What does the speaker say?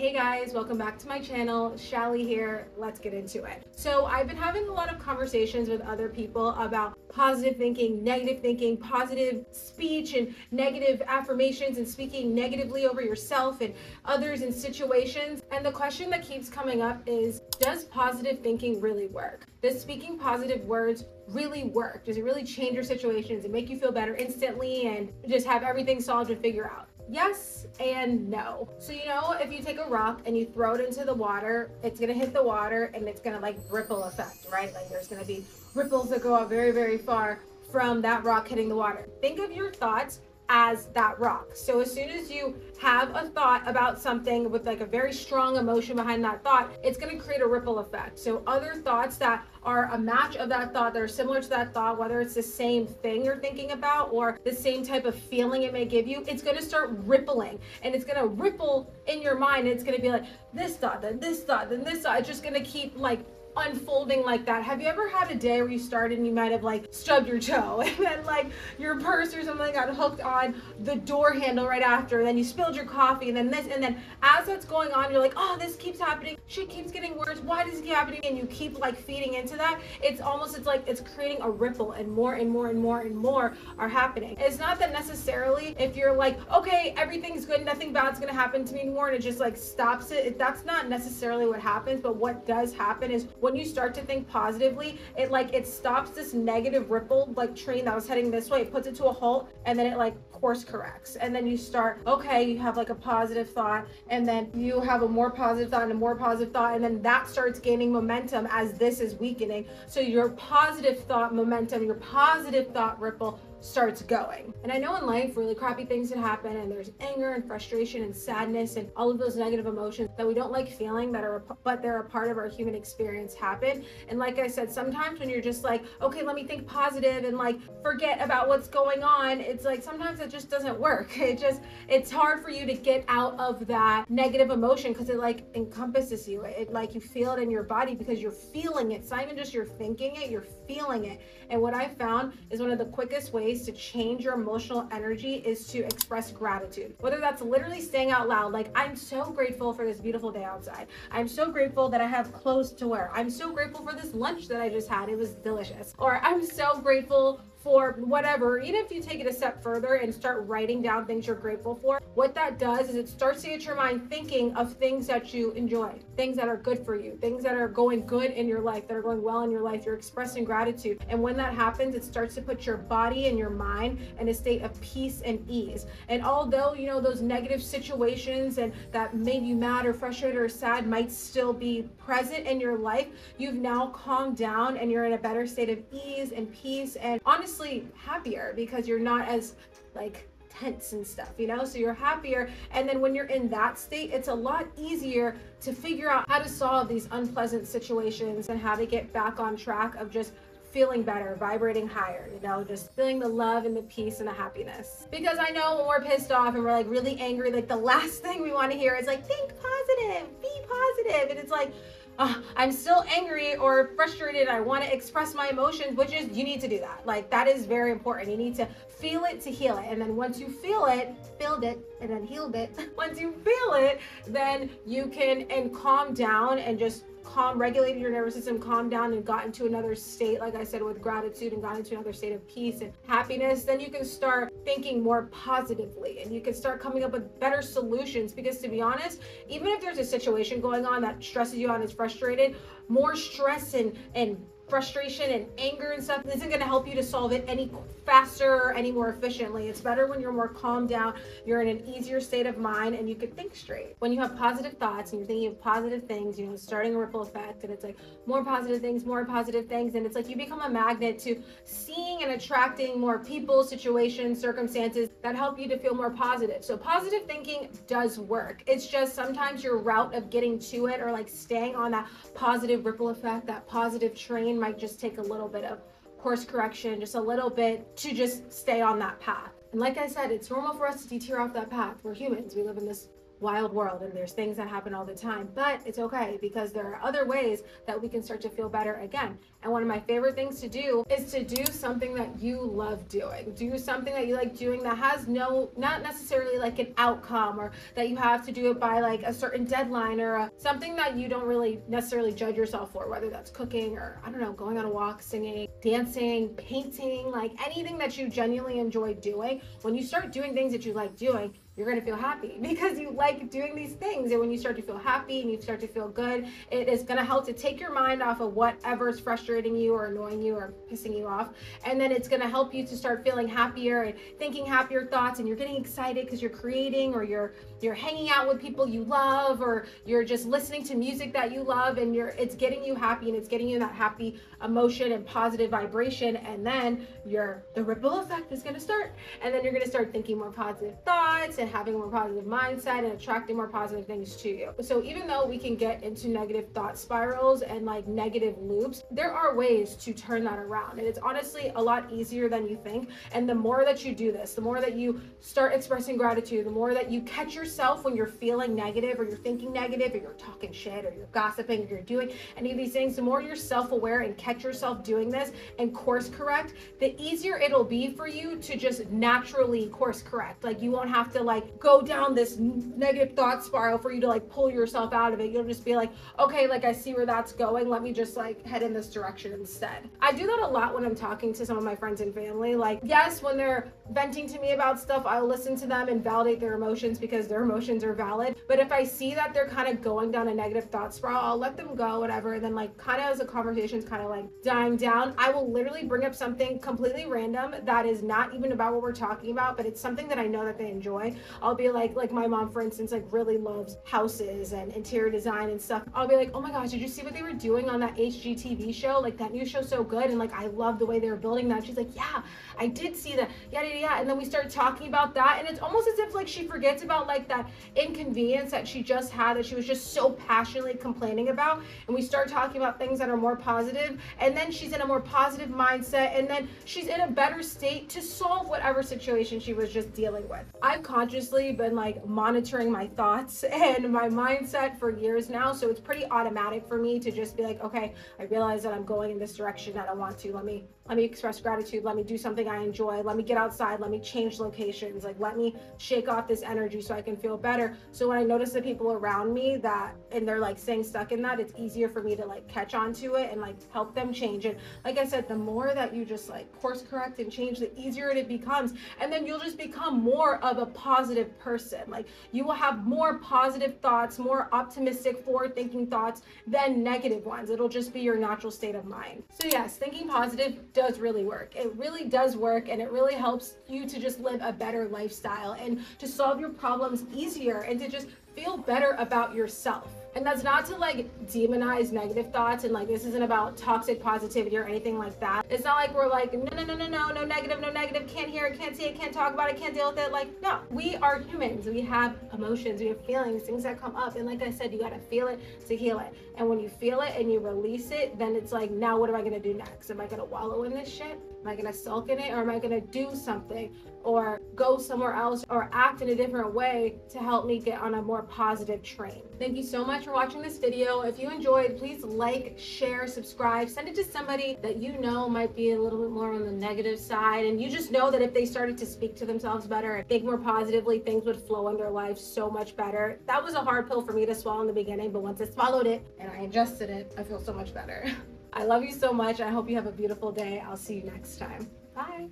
Hey guys, welcome back to my channel. Shally here. Let's get into it. So, I've been having a lot of conversations with other people about positive thinking, negative thinking, positive speech, and negative affirmations, and speaking negatively over yourself and others in situations. And the question that keeps coming up is Does positive thinking really work? Does speaking positive words really work? Does it really change your situations and make you feel better instantly and just have everything solved and figure out? Yes and no. So, you know, if you take a rock and you throw it into the water, it's to hit the water and it's to like ripple effect, right? Like there's to be ripples that go out very, very far from that rock hitting the water. Think of your thoughts as that rock. So as soon as you have a thought about something with like a very strong emotion behind that thought, it's going to create a ripple effect. So other thoughts that are a match of that thought that are similar to that thought, whether it's the same thing you're thinking about or the same type of feeling it may give you, it's going to start rippling and it's going to ripple in your mind. And it's going to be like this thought, then this thought, then this thought. It's just going to keep like unfolding like that. Have you ever had a day where you started and you might have like stubbed your toe and then like your purse or something got hooked on the door handle right after, and then you spilled your coffee and then this and then as that's going on, you're like, oh, this keeps happening. Shit keeps getting worse. Why does it keep happening? And you keep like feeding into that. It's almost it's like it's creating a ripple and more and more and more and more are happening. It's not that necessarily if you're like, okay, everything's good, nothing bad's gonna happen to me anymore, and it just like stops it. That's not necessarily what happens, but what does happen is when you start to think positively, it like it stops this negative ripple like train that was heading this way. It puts it to a halt and then it like course corrects. And then you start, okay, you have like a positive thought and then you have a more positive thought and a more positive thought and then that starts gaining momentum as this is weakening. So your positive thought momentum, your positive thought ripple starts going. And I know in life, really crappy things can happen, and there's anger and frustration and sadness and all of those negative emotions that we don't like feeling that are, but they're a part of our human experience happen. And like I said, sometimes when you're just like, okay, let me think positive and like forget about what's going on, it's like sometimes it just doesn't work. It just, it's hard for you to get out of that negative emotion because it like encompasses you. It like you feel it in your body because you're feeling it. It's not even just you're thinking it, you're feeling it. And what I found is one of the quickest ways ways to change your emotional energy is to express gratitude. Whether that's literally saying out loud, like, I'm so grateful for this beautiful day outside. I'm so grateful that I have clothes to wear. I'm so grateful for this lunch that I just had. It was delicious. Or I'm so grateful for whatever, even if you take it a step further and start writing down things you're grateful for, what that does is it starts to get your mind thinking of things that you enjoy, things that are good for you, things that are going good in your life, that are going well in your life. You're expressing gratitude. And when that happens, it starts to put your body and your mind in a state of peace and ease. And although, you know, those negative situations and that made you mad or frustrated or sad might still be present in your life, you've now calmed down and you're in a better state of ease and peace. And honestly, honestly happier because you're not as like tense and stuff, you know? So you're happier. And then when you're in that state, it's a lot easier to figure out how to solve these unpleasant situations and how to get back on track of just feeling better, vibrating higher, you know, just feeling the love and the peace and the happiness. Because I know when we're pissed off and we're like really angry, like the last thing we want to hear is like, think positive, be positive. And it's like, oh, I'm still angry or frustrated. I want to express my emotions, which is you need to do that. Like that is very important. You need to feel it to heal it. And then once you feel it, filled it, and then healed it. once you feel it, then you can and calm down and just calm, regulated your nervous system, calmed down, and got into another state, like I said, with gratitude and got into another state of peace and happiness, then you can start thinking more positively and you can start coming up with better solutions. Because to be honest, even if there's a situation going on that stresses you out and is frustrated, more stress and, and frustration and anger and stuff isn't going to help you to solve it any faster or any more efficiently. It's better when you're more calmed down, you're in an easier state of mind, and you can think straight. When you have positive thoughts and you're thinking of positive things, you know, starting a ripple effect, and it's like more positive things, more positive things, and it's like you become a magnet to seeing and attracting more people, situations, circumstances that help you to feel more positive. So, positive thinking does work. It's just sometimes your route of getting to it or like staying on that positive ripple effect, that positive train might just take a little bit of course correction, just a little bit to just stay on that path. And like I said, it's normal for us to deter off that path. We're humans. We live in this wild world and there's things that happen all the time, but it's okay because there are other ways that we can start to feel better again. And one of my favorite things to do is to do something that you love doing. Do something that you like doing that has no, not necessarily like an outcome or that you have to do it by like a certain deadline or a, something that you don't really necessarily judge yourself for, whether that's cooking or I don't know, going on a walk, singing, dancing, painting, like anything that you genuinely enjoy doing. When you start doing things that you like doing, you're going to feel happy because you like doing these things. And when you start to feel happy and you start to feel good, it is going to help to take your mind off of whatever is frustrating you or annoying you or pissing you off. And then it's going to help you to start feeling happier and thinking happier thoughts and you're getting excited because you're creating or you're you're hanging out with people you love or you're just listening to music that you love and you're it's getting you happy and it's getting you that happy emotion and positive vibration and then your the ripple effect is going to start and then you're going to start thinking more positive thoughts and having a more positive mindset and attracting more positive things to you. So even though we can get into negative thought spirals and like negative loops, there are ways to turn that around. And it's honestly a lot easier than you think. And the more that you do this, the more that you start expressing gratitude, the more that you catch yourself when you're feeling negative or you're thinking negative or you're talking shit or you're gossiping or you're doing any of these things, the more you're self-aware and catch yourself doing this and course correct, the easier it'll be for you to just naturally course correct. Like you won't have to like go down this negative thought spiral for you to like pull yourself out of it. You'll just be like, okay, like I see where that's going. Let me just like head in this direction instead. I do that a lot when I'm talking to some of my friends and family. Like, yes, when they're venting to me about stuff, I'll listen to them and validate their emotions because their emotions are valid. But if I see that they're kind of going down a negative thought spiral, I'll let them go, whatever. And then like kind of as the conversation's kind of like dying down, I will literally bring up something completely random that is not even about what we're talking about, but it's something that I know that they enjoy. I'll be like, like my mom, for instance, like really loves houses and interior design and stuff. I'll be like, oh my gosh, did you see what they were doing on that HGTV show? Like that new show so good. And like, I love the way they were building that. She's like, yeah, I did see that. Yeah, yeah, yeah. And then we start talking about that. And it's almost as if like she forgets about like that inconvenience that she just had that she was just so passionately complaining about. And we start talking about things that are more positive. And then she's in a more positive mindset. And then she's in a better state to solve whatever situation she was just dealing with. I've consciously consciously been like monitoring my thoughts and my mindset for years now. So it's pretty automatic for me to just be like, okay, I realize that I'm going in this direction that I want to. Let me let me express gratitude. Let me do something I enjoy. Let me get outside. Let me change locations. Like let me shake off this energy so I can feel better. So when I notice the people around me that and they're like staying stuck in that, it's easier for me to like catch on to it and like help them change. it like I said, the more that you just like course correct and change, the easier it becomes. And then you'll just become more of a positive person. Like you will have more positive thoughts, more optimistic, forward thinking thoughts than negative ones. It'll just be your natural state of mind. So, yes, thinking positive does really work. It really does work and it really helps you to just live a better lifestyle and to solve your problems easier and to just feel better about yourself. And that's not to like demonize negative thoughts and like this isn't about toxic positivity or anything like that. It's not like we're like, no, no, no, no, no, no negative, no negative, can't hear it, can't see it, can't talk about it, can't deal with it. Like, no, we are humans. We have emotions, we have feelings, things that come up. And like I said, you got to feel it to heal it. And when you feel it and you release it, then it's like, now what am I going to do next? Am I going to wallow in this shit? Am I going to sulk in it or am I going to do something or go somewhere else or act in a different way to help me get on a more positive train? Thank you so much for watching this video. If you enjoyed, please like, share, subscribe, send it to somebody that you know might be a little bit more on the negative side. And you just know that if they started to speak to themselves better and think more positively, things would flow in their life so much better. That was a hard pill for me to swallow in the beginning, but once I swallowed it and I ingested it, I feel so much better. I love you so much. I hope you have a beautiful day. I'll see you next time. Bye.